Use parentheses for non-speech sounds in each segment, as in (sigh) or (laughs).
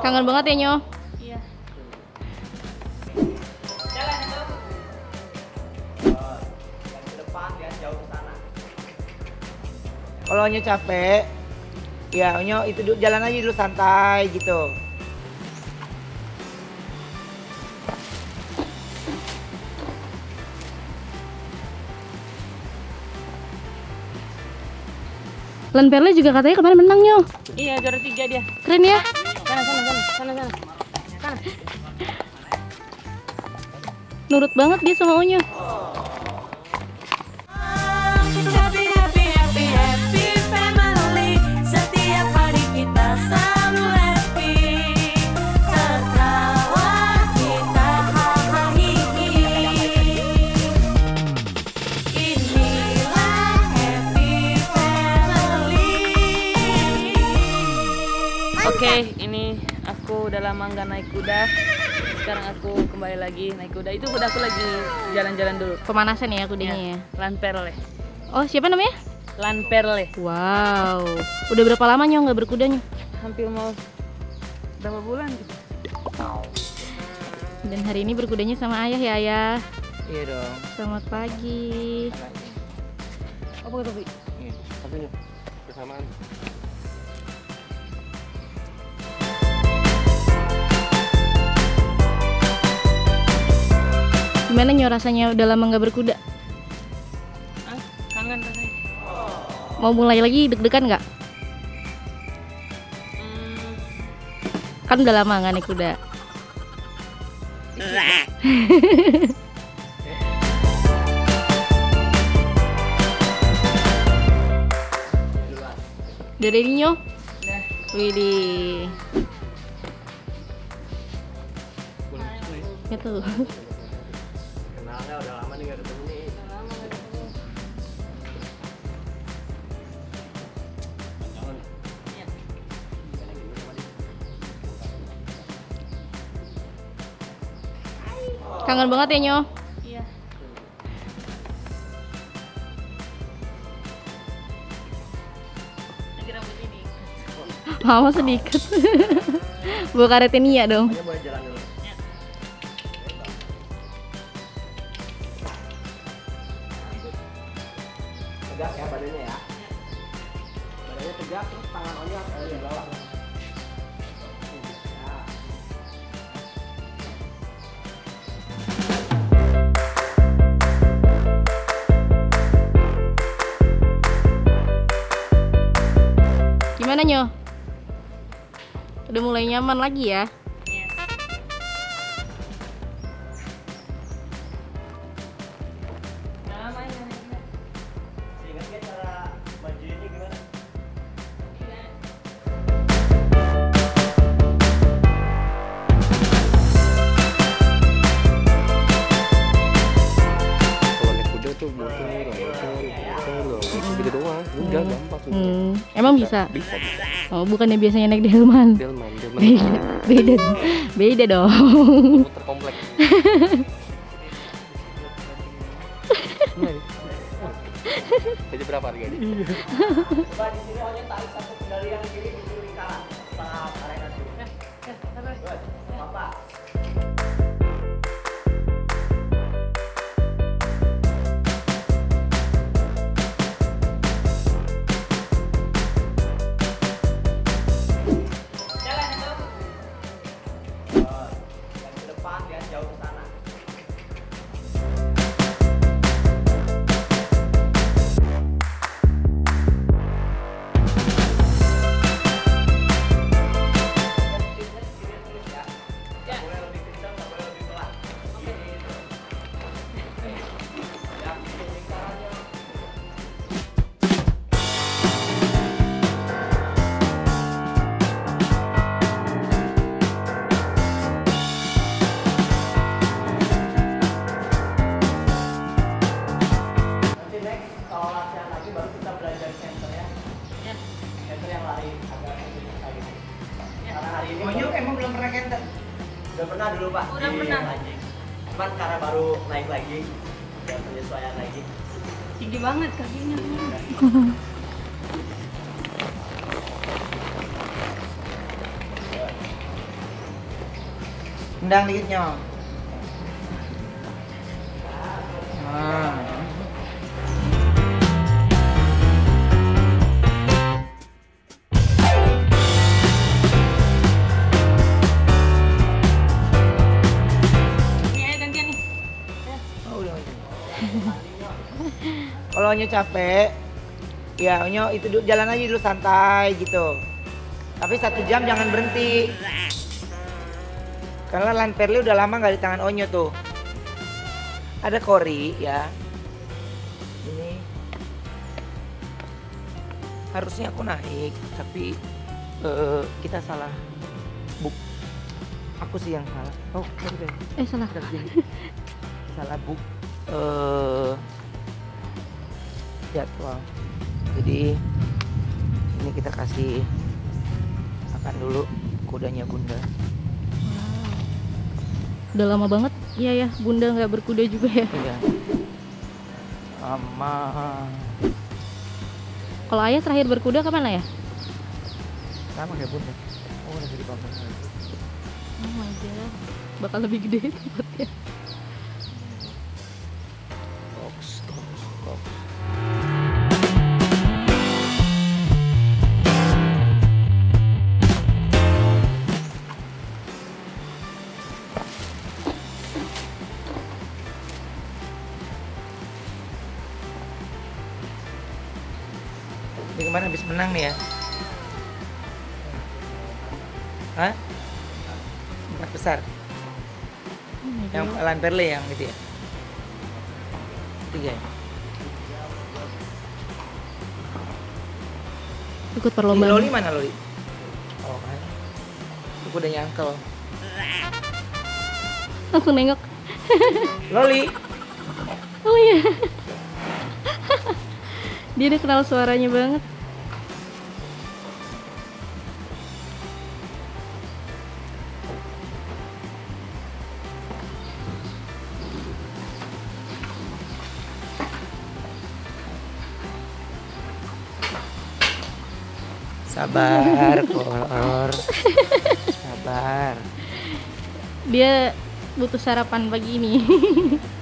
Kangen banget ya Nyo. Iya. Kalau Onyo capek, ya Onyo itu dulu jalan aja dulu santai gitu. Lan Perle juga katanya kemarin menang Nyo. Iya, juara tiga dia. Keren ya. Sana, sana, sana, sana, sana. Sana. Nurut banget dia sama Onyo. Happy, udah lama nggak naik kuda. Sekarang aku kembali lagi naik kuda. Itu kuda aku lagi jalan-jalan dulu. Pemanasan ya kudanya ya. Lanperle. Oh siapa namanya? Lanperle. Wow. Udah berapa lama Nyo nggak berkuda Nyo? Hampir mau berapa bulan? Dan hari ini berkudanya sama ayah ya ayah. Iya dong. Selamat pagi. Apa kata Bi? Iya, tapi bersamaan. Gimana Nyo rasanya udah lama nggak berkuda? Ah, kangen rasanya. Mau mulai lagi deg-degan nggak? Hmm, Kan udah lama nggak naik kuda. (laughs) Udah ready Nyo? udah. Widih. Itu. Kangen banget ya Nyo? Iya. Lagi. Mama sedikit. (laughs) Bawa karetenia dong. Hanya boleh jalan dulu. Udah mulai nyaman lagi ya? Iya. Ya. Gitu doang. Gampang. Hmm, emang bisa? Bisa, bisa. Oh, bukannya biasanya naik delman. Delman, delman. Beda, beda, beda dong. Komplek. Jadi berapa harganya? Coba di sini hanya tarik satu dari yang kiri udah pernah dulu pak? Udah iya, pernah. anjing. Cuman karena baru naik lagi Udah penyesuaian lagi. Tinggi banget kakinya. Endang dikit nyong. Kalau Onyo capek, ya Onyo itu jalan aja dulu santai gitu. Tapi satu jam jangan berhenti. Karena Lan Perli udah lama nggak di tangan Onyo tuh. Ada Kori ya. Ini harusnya aku naik, tapi eh, kita salah buk. Aku sih yang salah. Oh, oke. Eh salah. salah buk eh jadwal jadi ini kita kasih makan dulu kudanya bunda Udah lama banget. Iya ya, Bunda nggak berkuda juga ya. iya sama Kalau ayah terakhir berkuda kapan ya? sama kayak bunda oh udah jadi bangun Oh my god. Bakal lebih gede tempatnya. Ini kemarin habis menang nih ya? Hah? Empat besar. My Yang. Alan Perle yang gitu ya? Tiga ya? Ikut perlombaan. Loli mana Loli? Oh kan. Aku udah nyangkel. Langsung nengok. Loli. Oh iya. Dia udah kenal suaranya banget. Sabar, kolor. Sabar. Dia butuh sarapan pagi ini. (laughs)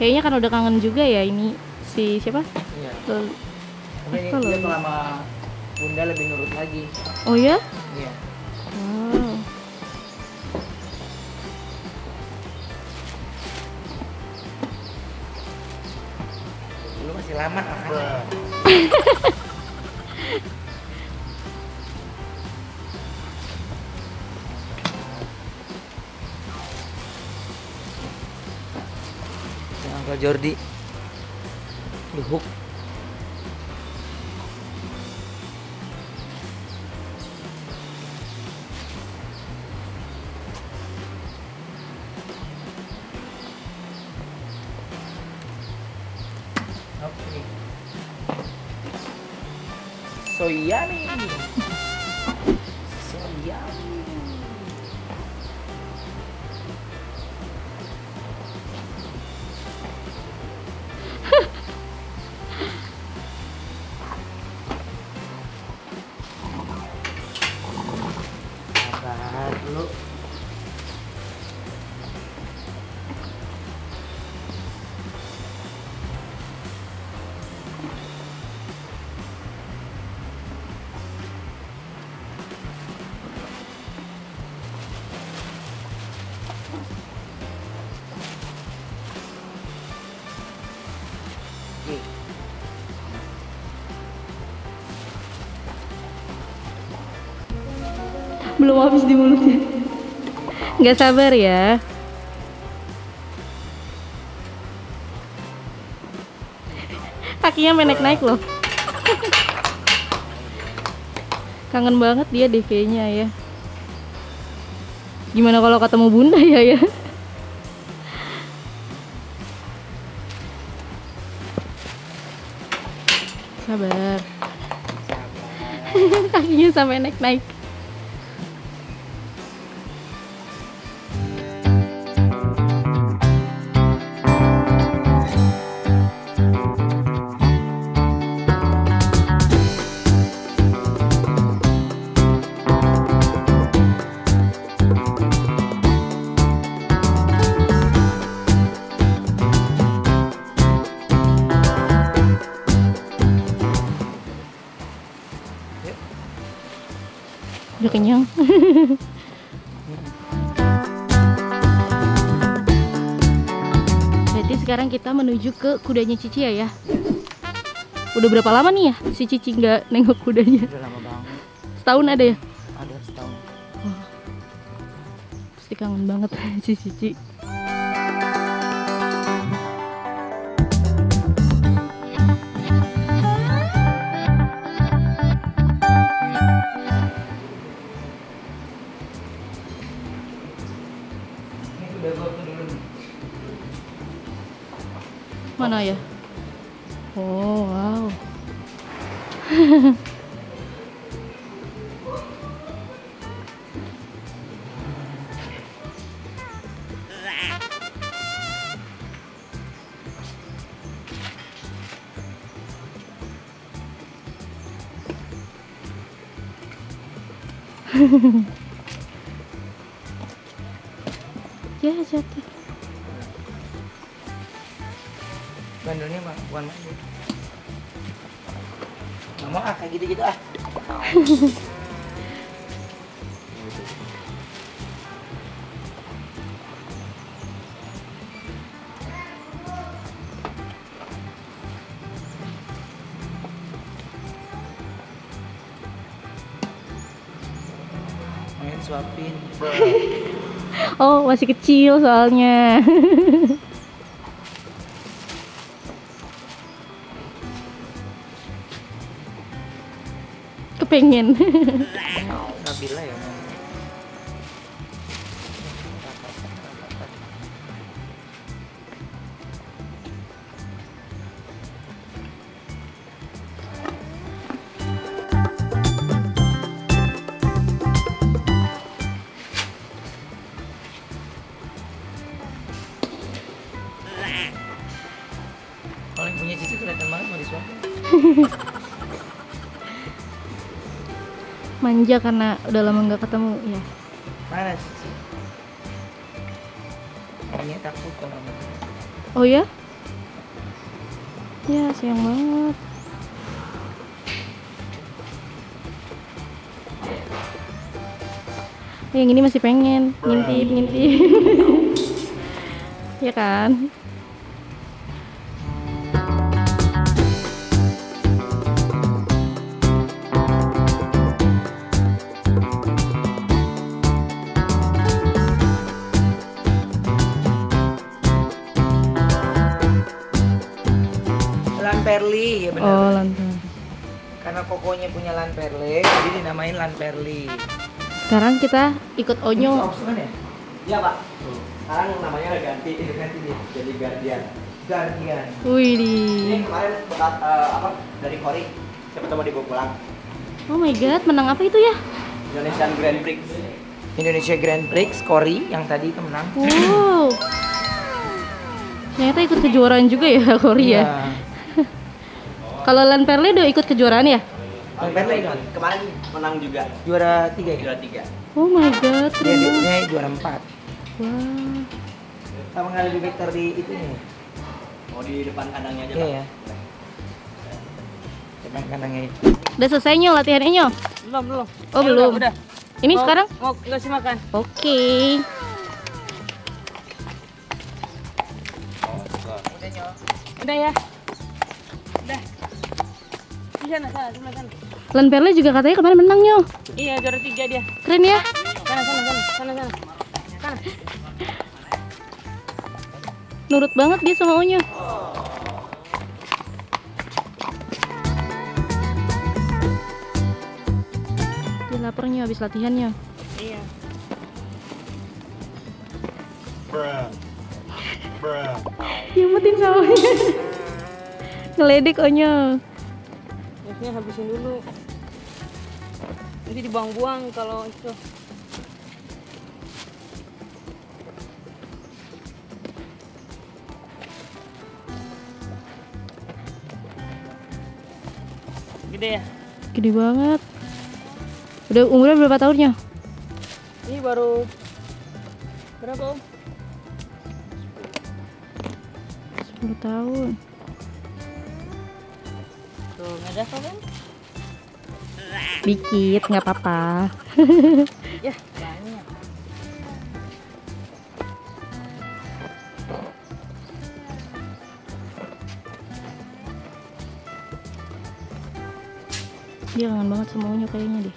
Kayaknya kan udah kangen juga ya ini si siapa? Iya. Tapi ini dia selama Bunda lebih nurut lagi. Oh ya? Iya. Wow. Dulu masih lama makanya. (laughs) Jordi di hook Oke. So yummy. So Belum habis di mulutnya. Nggak sabar ya. Kakinya menek naik loh. Kangen banget dia deh kayaknya ya. Gimana kalau ketemu bunda ya ya? Sabar. (laughs) Kakinya sampai naik-naik. Udah kenyang. (laughs) Berarti sekarang kita menuju ke kudanya Cici ya ya. Udah berapa lama nih ya si Cici nggak nengok kudanya? Udah lama banget. Setahun ada ya? Ada setahun. Pasti kangen banget (laughs) si Cici. Mana ya? Oh, wow. (laughs) ya jatuh. Bandelnya mah bukan bandel. Nggak mau ah kayak gitu-gitu ah. Main suapin. (laughs) Oh, masih kecil soalnya. (laughs) Kepengen. Nabila ya. Manja karena udah lama nggak ketemu ya. Cici? Ini takut kalau. Oh ya? Ya, sayang banget. Yang ini masih pengen ngintip ngintip. (laughs) ya kan? Perli, ya benar. Oh, lantai. Karena kokonya punya Lan Perli, jadi dinamain Lan Perli. Sekarang kita ikut Onyo. Ya? Iya pak. Sekarang namanya udah ganti, ganti nih. Jadi Guardian. Guardian. Wih Ini kemarin berat eh, apa dari Kori. Siapa tahu dibawa pulang. Oh my god, menang apa itu ya? Indonesian Grand Prix. Indonesia Grand Prix, Kori yang tadi itu menang. Wow. (laughs) Ternyata ikut kejuaraan juga ya Korea. Iya. Kalau Lan Perle udah ikut kejuaraan ya? Lan Perli kan? Kemarin menang juga. Juara tiga ya? Juara tiga. Oh my god, Dia, banget. dia juara empat. Wah. Sama nggak ada Victor di itu nih. Mau di depan kandangnya aja Iya pak. ya. Depan kandangnya itu. Udah selesai nyo latihannya nyo? Belum, belum. Oh, belum. Udah. udah. Ini Mau- sekarang? Mau ngasih makan. Oke. Udah ya. Sana, sana, sebelah sana. Lan Perle juga katanya kemarin menang nyo. Iya, juara tiga dia. Keren ya? Sana, sana, sana, sana, sana. Sana. Nurut banget dia sama Onyo. Dia laparnya habis latihannya. Iya. Diametin sama Onyo. Ngeledek Onyo. Biasanya habisin dulu. Nanti dibuang-buang kalau itu. Gede ya? Gede banget. Udah umurnya berapa tahunnya? Ini baru berapa om? 10 tahun. Ada kan? Dikit, nggak apa-apa. (laughs) Ya, banyak. Dia kangen banget sama Unyu kayaknya deh.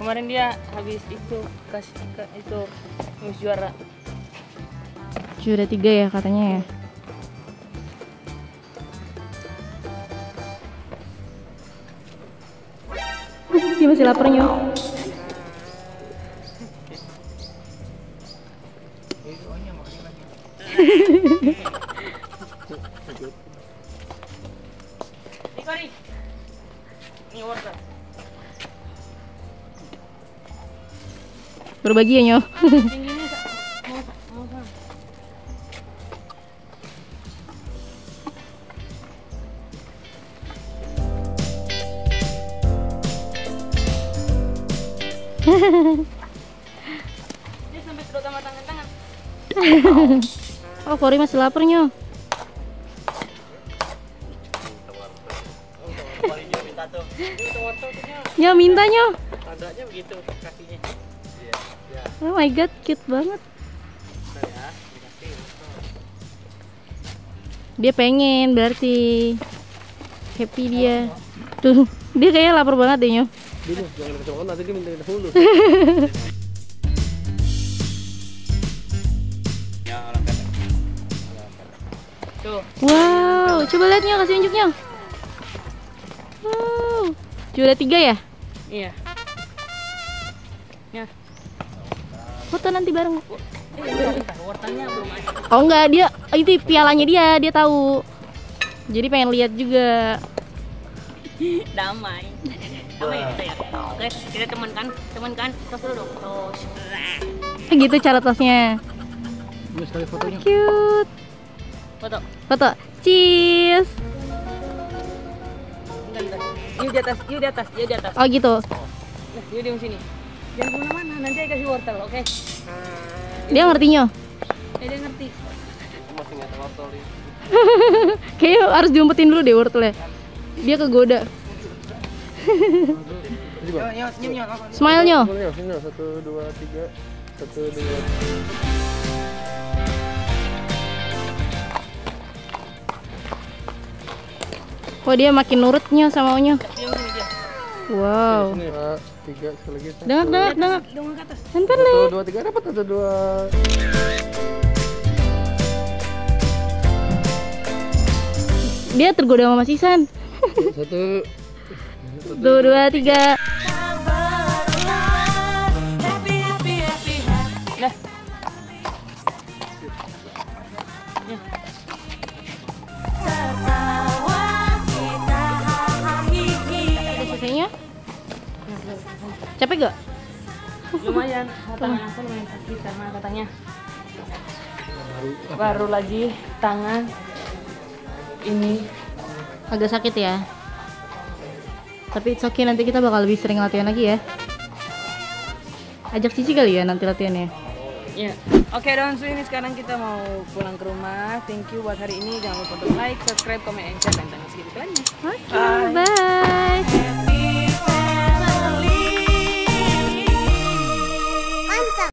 Kemarin dia habis itu kasih itu habis juara. Juara tiga ya katanya ya. Dia masih lapar Nyu. Ini kori. Ini wortel. Berbagi ya Nyu. (laughs) Dia sampai sama tangan-tangan. (laughs) Oh, Kori masih lapar Nyo. Nyu minta. Tandanya begitu kakinya. Oh my god, cute banget. Ya. Dia pengen berarti. Happy dia. Tuh, dia kayaknya lapar banget deh Nyu. Dulu, jangan kecemakan nanti dia minta dahulu. ya, Wow, coba lihat Nyu, kasih unjuknya. Wow, juara tiga ya? iya. Ya. Foto nanti bareng. Eh, belum ada. Oh enggak, dia itu pialanya dia, dia tahu. Jadi pengen lihat juga. (laughs) Damai. Damai ya kita ya. Oke, kita teman kan? Teman kan? Tos dulu dong. Tos. Gitu cara tosnya. Ini sekali fotonya. Cute. Foto. Foto. Cheese. Yuk di atas, yuk di atas, yuk di atas. Oh gitu. Nah, yuk di sini. Jangan ke mana-mana, nanti saya kasih wortel, oke? Dia ngertinya. Eh, dia ngerti. Masih nggak tahu wortel ini. (laughs) Kayaknya harus diumpetin dulu deh wortelnya. Dia kegoda. Yo, yo, senyum yo. apa? Smile-nya. Boleh sini ya. Satu, dua, tiga. Satu, dua. Wah dia makin nurutnya sama Onyo. Wow. Pak. Tiga, sekali lagi. Dengak, dengak, dengak. Atas. Bentar Satu, dua, tiga. Dapat satu, dua. Dia tergoda sama Mas Isan. Satu. Tuh, dua, tiga. Capek gak? lumayan. Tangan aku lumayan sakit karena katanya baru lagi tangan ini Agak sakit ya. Tapi it's okay, nanti kita bakal lebih sering latihan lagi ya. Ajak Cici kali ya nanti latihannya. Ya, oke Donsu ini sekarang kita mau pulang ke rumah. Thank you buat hari ini. Jangan lupa untuk like, subscribe, comment, and share dan tanggal segitu kalian. Oke,